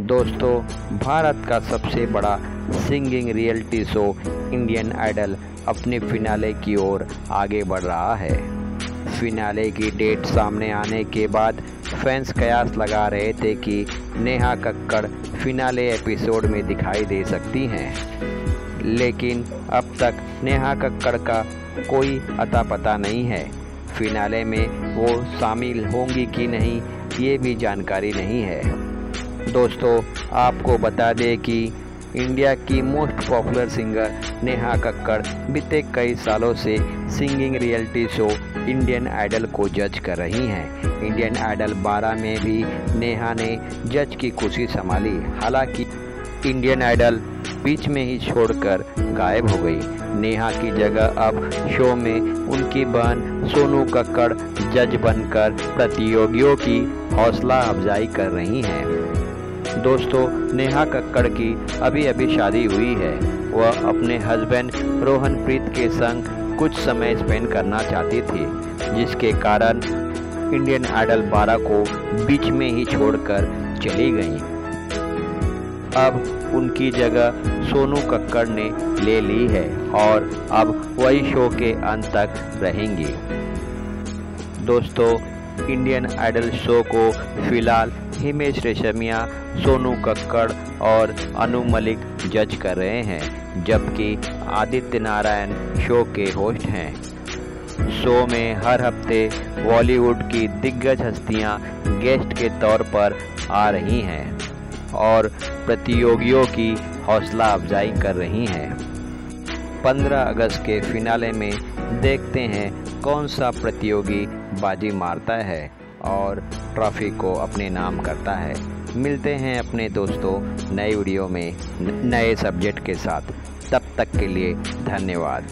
दोस्तों, भारत का सबसे बड़ा singing reality show, Indian Idol, अपने फिनाले की ओर आगे बढ़ रहा है। फिनाले की डेट सामने आने के बाद फैंस कयास लगा रहे थे कि नेहा कक्कड़ फिनाले एपिसोड में दिखाई दे सकती हैं। लेकिन अब तक नेहा कक्कड़ का कोई अता पता नहीं है। फिनाले में वो शामिल होंगी कि नहीं, ये भी जानकारी नहीं है। दोस्तों, आपको बता दें कि इंडिया की most popular singer Neha Kakkar बीते कई सालों से singing reality show Indian Idol को जज कर रही हैं। इंडियन आइडल 12 में भी नेहा ने जज की खुशी संभाली। हालाँकि इंडियन आइडल बीच में ही छोड़कर गायब हो गई। नेहा की जगह अब शो में उनकी बहन सोनू कक्कड़ जज बनकर प्रतियोगियों की हौसला अफजाई कर रही हैं। दोस्तों, नेहा कक्कड़ की अभी अभी शादी हुई है। वह अपने हस्बैंड रोहन प्रीत के संग कुछ समय स्पेंड करना चाहती थी, जिसके कारण इंडियन आइडल 12 को बीच में ही छोड़कर चली गई। अब उनकी जगह सोनू कक्कड़ ने ले ली है और अब वही शो के अंत तक रहेंगी। दोस्तों इंडियन आइडल शो को फ़िलहाल हिमेश रेशमिया, सोनू कक्कड़ और अनु मलिक जज कर रहे हैं, जबकि आदित्य नारायण शो के होस्ट हैं। शो में हर हफ़्ते बॉलीवुड की दिग्गज हस्तियाँ गेस्ट के तौर पर आ रही हैं और प्रतियोगियों की हौसला अफजाई कर रही हैं। 15 अगस्त के फिनाले में देखते हैं कौन सा प्रतियोगी बाजी मारता है। और ट्रॉफी को अपने नाम करता है। मिलते हैं अपने दोस्तों नए वीडियो में, नए सब्जेक्ट के साथ। तब तक के लिए धन्यवाद।